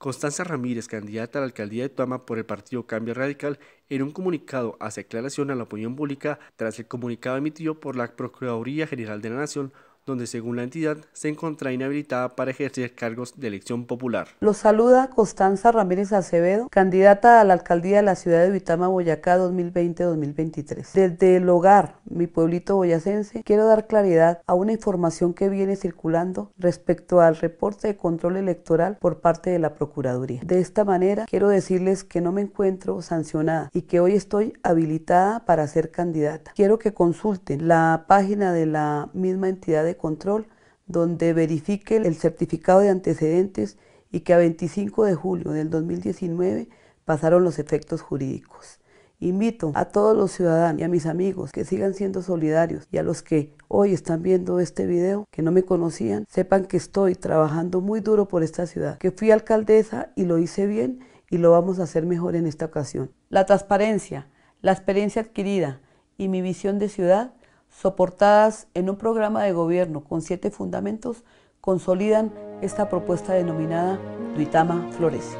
Constanza Ramírez, candidata a la alcaldía de Tuama por el partido Cambio Radical, en un comunicado hace aclaración a la opinión pública tras el comunicado emitido por la Procuraduría General de la Nación donde según la entidad se encuentra inhabilitada para ejercer cargos de elección popular. Los saluda Constanza Ramírez Acevedo, candidata a la alcaldía de la ciudad de Vitama, Boyacá 2020-2023. Desde el hogar, mi pueblito boyacense, quiero dar claridad a una información que viene circulando respecto al reporte de control electoral por parte de la Procuraduría. De esta manera, quiero decirles que no me encuentro sancionada y que hoy estoy habilitada para ser candidata. Quiero que consulten la página de la misma entidad de control donde verifique el certificado de antecedentes y que a 25 de julio del 2019 pasaron los efectos jurídicos. Invito a todos los ciudadanos y a mis amigos que sigan siendo solidarios y a los que hoy están viendo este video, que no me conocían, sepan que estoy trabajando muy duro por esta ciudad, que fui alcaldesa y lo hice bien y lo vamos a hacer mejor en esta ocasión. La transparencia, la experiencia adquirida y mi visión de ciudad soportadas en un programa de gobierno con siete fundamentos, consolidan esta propuesta denominada Duitama Flores.